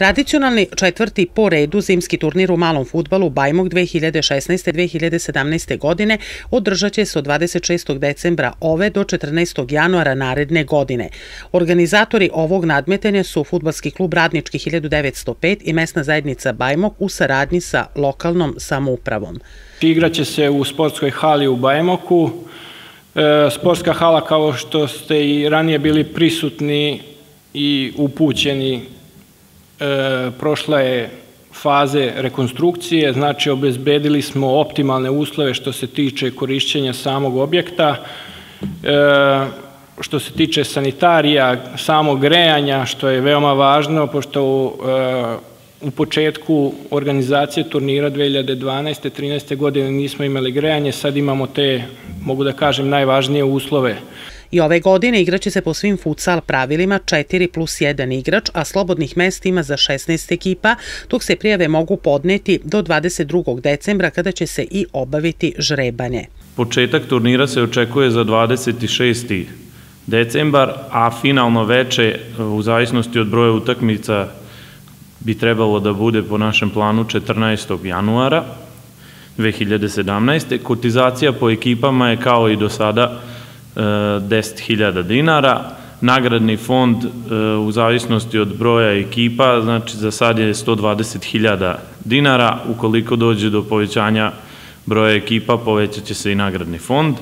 Tradicionalni četvrti po redu zimski turnir u malom futbalu Bajmok 2016-2017. godine održat će se od 26. decembra ove do 14. januara naredne godine. Organizatori ovog nadmetanja su Futbalski klub Radnički 1905 i mesna zajednica Bajmok u saradnji sa lokalnom samoupravom. Igraće se u sportskoj hali u Bajmoku. E, sportska hala, kao što ste i ranije bili prisutni i upućeni, e, prošla je faze rekonstrukcije, znači obezbedili smo optimalne uslove što se tiče korišćenja samog objekta, e, što se tiče sanitarija, samog grejanja, što je veoma važno, pošto e, u početku organizacije turnira 2012. 13. godine nismo imali grejanje, sad imamo te, mogu da kažem, najvažnije uslove. I ove godine igraće se po svim futsal pravilima 4 plus 1 igrač, a slobodnih mesta ima za 16 ekipa, dok se prijave mogu podneti do 22. decembra kada će se i obaviti žrebanje. Početak turnira se očekuje za 26. decembar, a finalno veče u zavisnosti od broja utakmica bi trebalo da bude po našem planu 14. januara 2017. Kotizacija po ekipama je kao i do sada 10.000 dinara. Nagradni fond e, u zavisnosti od broja ekipa, znači za sad je 120.000 dinara. Ukoliko dođe do povećanja broja ekipa, povećat će se i nagradni fond.